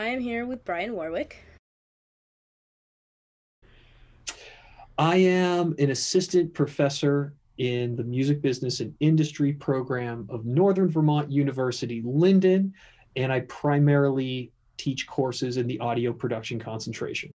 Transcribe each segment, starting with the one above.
I am here with Brian Warwick. I am an assistant professor in the music business and industry program of Northern Vermont University, Lyndon, and I primarily teach courses in the audio production concentration.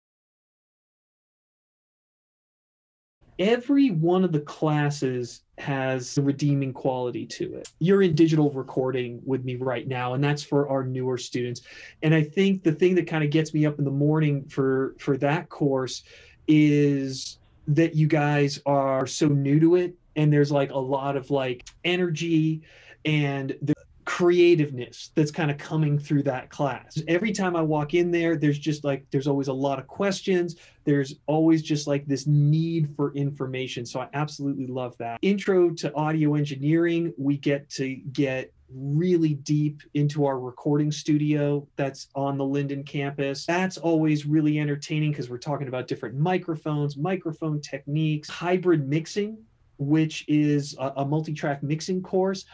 Every one of the classes has a redeeming quality to it. You're in digital recording with me right now, and that's for our newer students. And I think the thing that kind of gets me up in the morning for for that course is that you guys are so new to it and there's like a lot of like energy and the creativeness that's kind of coming through that class. Every time I walk in there, there's just like, there's always a lot of questions. There's always just like this need for information. So I absolutely love that. Intro to audio engineering, we get to get really deep into our recording studio that's on the Lyndon campus. That's always really entertaining because we're talking about different microphones, microphone techniques, hybrid mixing, which is a, a multi track mixing course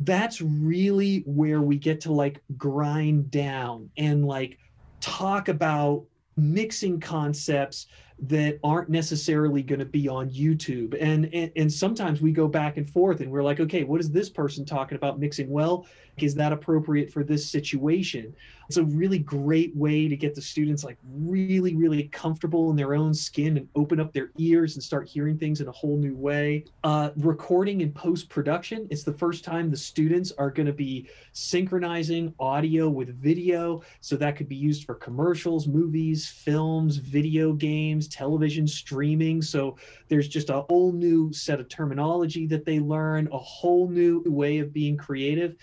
that's really where we get to like grind down and like talk about mixing concepts that aren't necessarily going to be on YouTube. And, and and sometimes we go back and forth and we're like, okay, what is this person talking about mixing well? Is that appropriate for this situation? It's a really great way to get the students like really, really comfortable in their own skin and open up their ears and start hearing things in a whole new way. Uh, recording and post production, it's the first time the students are going to be synchronizing audio with video. So that could be used for commercials, movies, films, video games, television, streaming. So there's just a whole new set of terminology that they learn, a whole new way of being creative.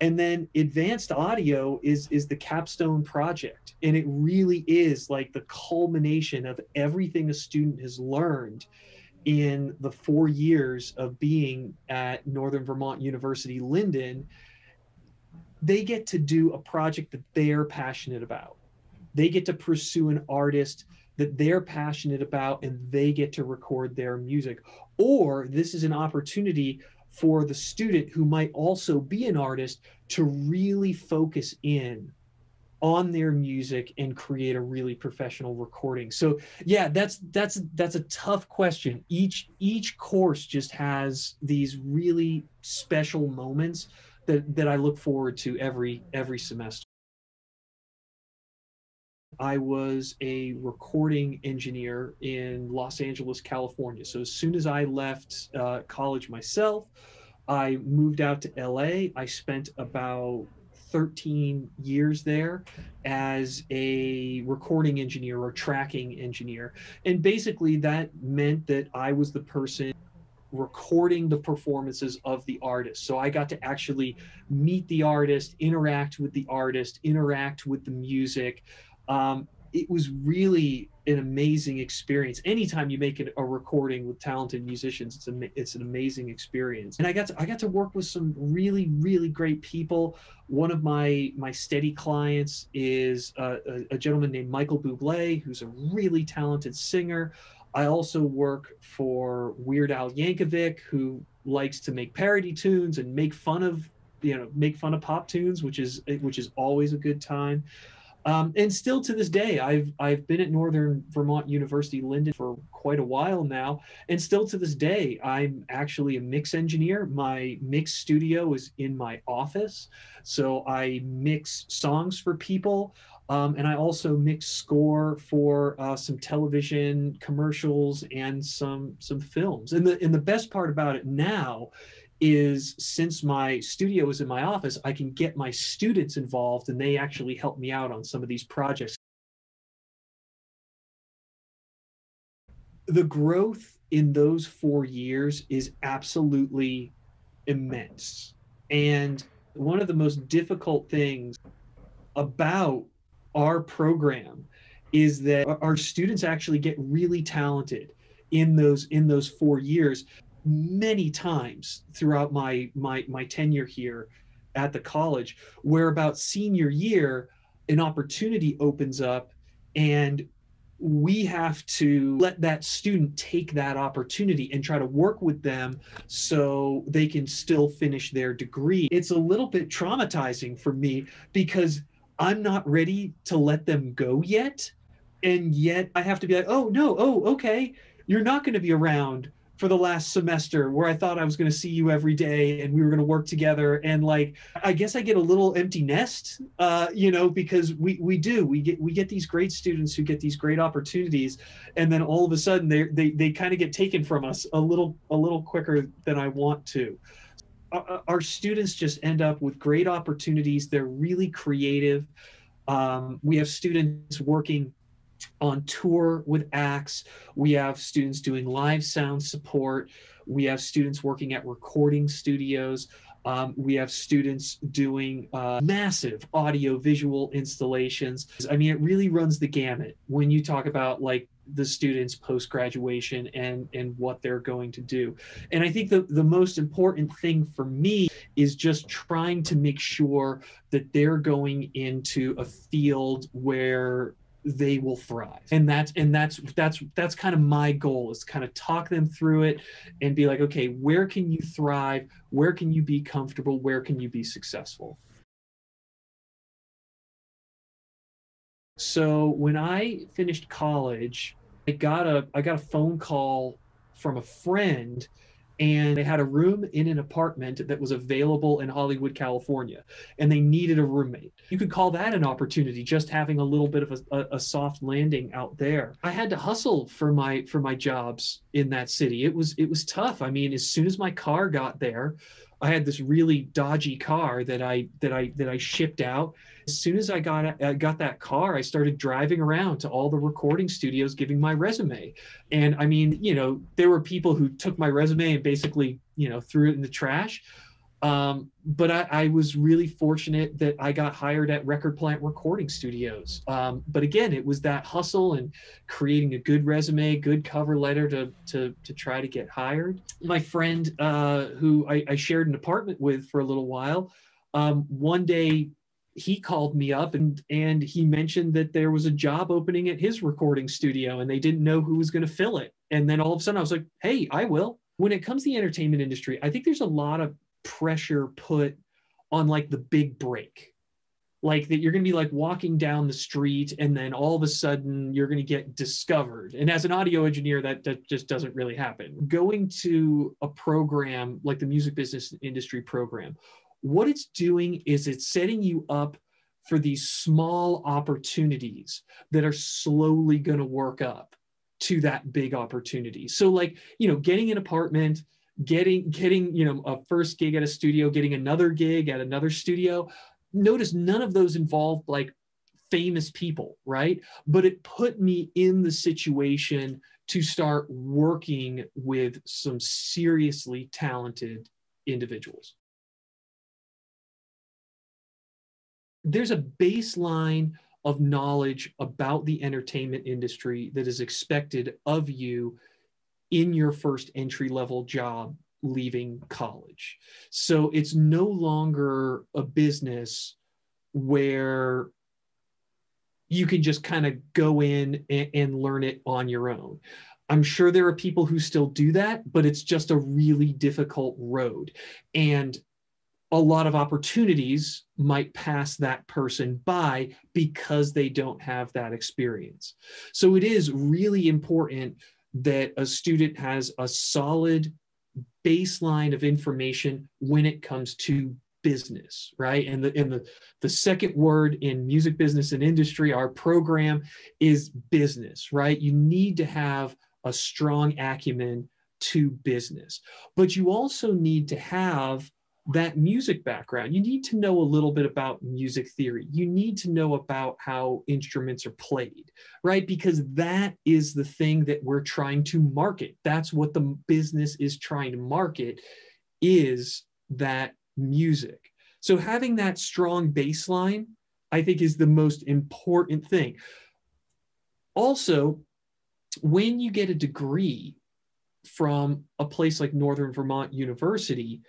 And then advanced audio is is the capstone project. And it really is like the culmination of everything a student has learned in the four years of being at northern vermont university lyndon they get to do a project that they're passionate about. They get to pursue an artist that they're passionate about and they get to record their music. Or this is an opportunity for the student who might also be an artist to really focus in on their music and create a really professional recording. So yeah that's that's that's a tough question. Each each course just has these really special moments that that i look forward to every every semester I was a recording engineer in Los Angeles, California. So as soon as I left uh, college myself, I moved out to LA. I spent about 13 years there as a recording engineer or tracking engineer. And basically, that meant that I was the person recording the performances of the artist. So I got to actually meet the artist, interact with the artist, interact with the music. Um, it was really an amazing experience. Anytime you make a recording with talented musicians, it's a, it's an amazing experience. And I got to I got to work with some really really great people. One of my my steady clients is a, a, a gentleman named Michael Bublé, who's a really talented singer. I also work for Weird Al Yankovic, who likes to make parody tunes and make fun of you know make fun of pop tunes, which is which is always a good time. Um, and still to this day, I've I've been at Northern Vermont University Lyndon for quite a while now, and still to this day, I'm actually a mix engineer. My mix studio is in my office, so I mix songs for people, um, and I also mix score for uh, some television commercials and some some films. And the and the best part about it now is since my studio is in my office, I can get my students involved and they actually help me out on some of these projects. The growth in those four years is absolutely immense. And one of the most difficult things about our program is that our students actually get really talented in those in those four years many times throughout my my my tenure here at the college where about senior year an opportunity opens up and we have to let that student take that opportunity and try to work with them so they can still finish their degree. It's a little bit traumatizing for me because I'm not ready to let them go yet. And yet I have to be like, oh, no, oh, okay, you're not going to be around for the last semester where I thought I was going to see you every day and we were going to work together. And like, I guess I get a little empty nest, uh, you know, because we we do we get we get these great students who get these great opportunities, and then all of a sudden they they they kind of get taken from us a little a little quicker than I want to. Our, our students just end up with great opportunities. They're really creative. Um, we have students working on tour with acts. We have students doing live sound support. We have students working at recording studios. Um, we have students doing uh, massive audio visual installations. I mean, it really runs the gamut when you talk about like the students post graduation and and what they're going to do and i think the the most important thing for me is just trying to make sure that they're going into a field where they will thrive. And that's and that's that's that's kind of my goal is kind of talk them through it and be like okay where can you thrive? Where can you be comfortable? Where can you be successful? So when i finished college i got a i got a phone call from a friend and they had a room in an apartment that was available in Hollywood, California, and they needed a roommate. You could call that an opportunity, just having a little bit of a, a, soft landing out there. I had to hustle for my for my jobs in that city. It was it was tough. I mean, as soon as my car got there, I had this really dodgy car that I that I that I shipped out. As soon as I got uh, got that car, I started driving around to all the recording studios giving my resume. And I mean, you know, there were people who took my resume and basically, you know, threw it in the trash. Um, but I, I, was really fortunate that I got hired at Record Plant Recording Studios. Um, but again, it was that hustle and creating a good resume, good cover letter to to to try to get hired. My friend, uh, who I, I, shared an apartment with for a little while, um, one day he called me up and and he mentioned that there was a job opening at his recording studio and they didn't know who was going to fill it. And then all of a sudden, I was like, "Hey, I will." When it comes to the entertainment industry, I think there's a lot of pressure put on like the big break like that you're going to be like walking down the street and then all of a sudden you're going to get discovered and as an audio engineer that, that just doesn't really happen going to a program like the music business industry program what it's doing is it's setting you up for these small opportunities that are slowly going to work up to that big opportunity. So like you know getting an apartment getting getting you know a first gig at a studio getting another gig at another studio. Notice none of those involved like famous people right? But it put me in the situation to start working with some seriously talented individuals there's a baseline of knowledge about the entertainment industry that is expected of you in your first entry level job leaving college. So it's no longer a business where you can just kind of go in and, and, learn it on your own. I'm sure there are people who still do that, but it's just a really difficult road. And a lot of opportunities might pass that person by because they don't have that experience. So it is really important that a student has a solid baseline of information when it comes to business right? And the and the the second word in music business and industry our program is business right? You need to have a strong acumen to business. But you also need to have that music background. You need to know a little bit about music theory. You need to know about how instruments are played, right? Because that is the thing that we're trying to market. That's what the business is trying to market is that music. So having that strong baseline, I think is the most important thing. Also, when you get a degree from a place like Northern Vermont University,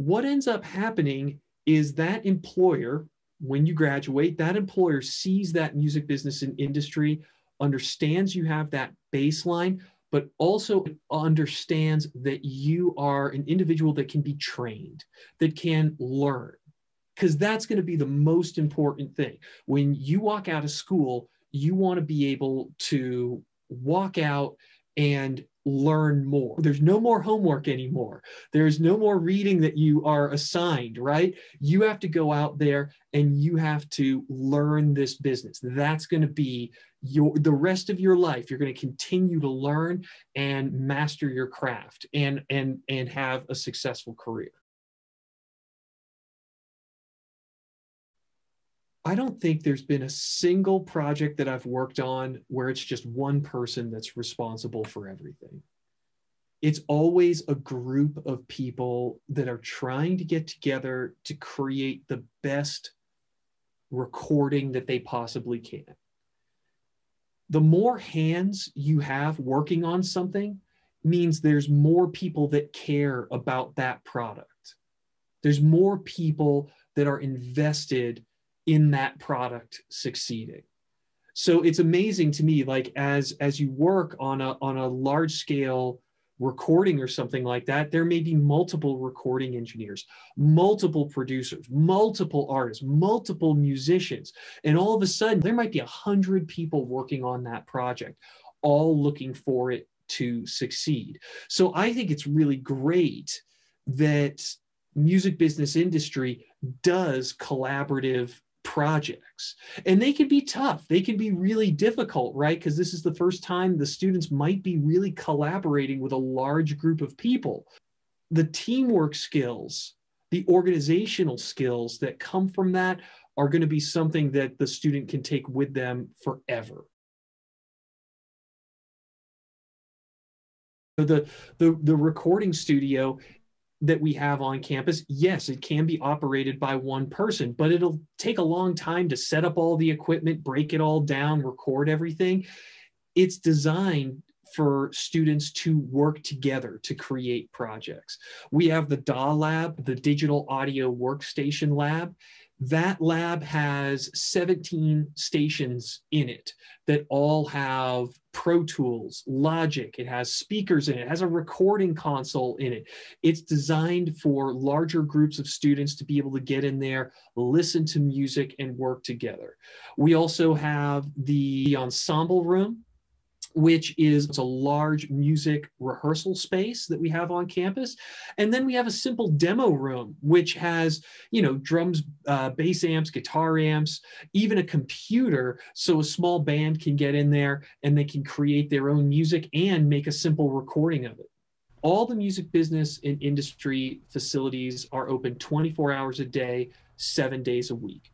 what ends up happening is that employer, when you graduate, that employer sees that music business and industry, understands you have that baseline, but also understands that you are an individual that can be trained, that can learn because that's going to be the most important thing. When you walk out of school, you want to be able to walk out and learn more. There's no more homework anymore. There's no more reading that you are assigned, right? You have to go out there and you have to learn this business. That's going to be your the rest of your life. You're going to continue to learn and master your craft and and and have a successful career. I don't think there's been a single project that I've worked on where it's just one person that's responsible for everything. It's always a group of people that are trying to get together to create the best recording that they possibly can. The more hands you have working on something means there's more people that care about that product. There's more people that are invested in that product succeeding. So it's amazing to me like as as you work on a on a large scale recording or something like that there may be multiple recording engineers multiple producers multiple artists multiple musicians and all of a sudden there might be a hundred people working on that project all looking for it to succeed. So i think it's really great that music business industry does collaborative projects. And they can be tough. They can be really difficult right? Because this is the first time the students might be really collaborating with a large group of people. The teamwork skills the organizational skills that come from that are going to be something that the student can take with them forever. The the the recording studio that we have on campus, yes, it can be operated by one person, but it'll take a long time to set up all the equipment, break it all down, record everything. It's designed for students to work together to create projects. We have the DAW lab, the digital audio workstation lab, that lab has 17 stations in it that all have Pro Tools, Logic, it has speakers in it, it has a recording console in it. It's designed for larger groups of students to be able to get in there, listen to music, and work together. We also have the ensemble room, which is a large music rehearsal space that we have on campus. And then we have a simple demo room, which has, you know, drums, uh, bass amps, guitar amps, even a computer. So a small band can get in there and they can create their own music and make a simple recording of it. All the music business and industry facilities are open 24 hours a day, seven days a week.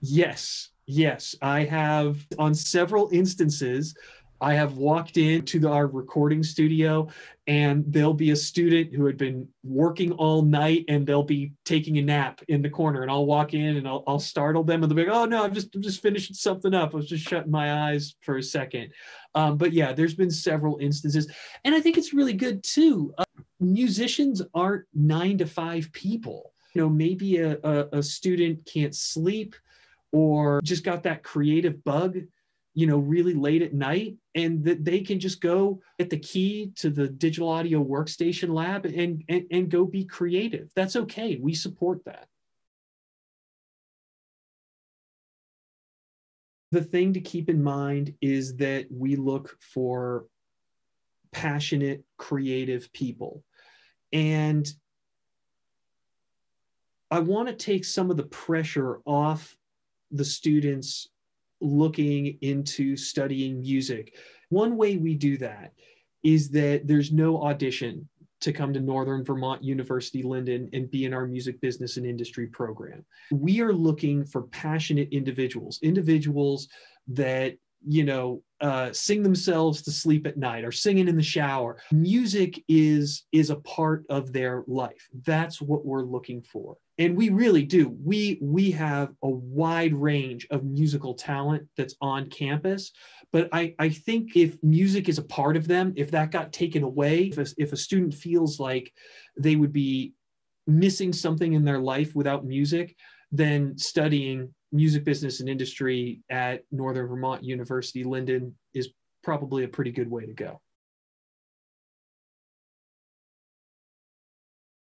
Yes, Yes, I have on several instances. I have walked into our recording studio and there'll be a student who had been working all night and they'll be taking a nap in the corner and I'll walk in and I'll, I'll startle them and they'll be like, oh no, I'm just, I'm just finishing something up. I was just shutting my eyes for a second. Um, but yeah, there's been several instances and I think it's really good too. Uh, musicians aren't nine to five people. You know, maybe a, a, a student can't sleep or just got that creative bug you know really late at night and that they can just go get the key to the digital audio workstation lab and, and and go be creative. That's okay. We support that. The thing to keep in mind is that we look for passionate creative people. And i want to take some of the pressure off the students looking into studying music. One way we do that is that there's no audition to come to Northern Vermont University Lyndon and be in our music business and industry program. We are looking for passionate individuals, individuals that, you know, uh, sing themselves to sleep at night or singing in the shower. Music is is a part of their life. That's what we're looking for and we really do. We we have a wide range of musical talent that's on campus but i i think if music is a part of them if that got taken away if a, if a student feels like they would be missing something in their life without music then studying music business and industry at northern vermont university lyndon is probably a pretty good way to go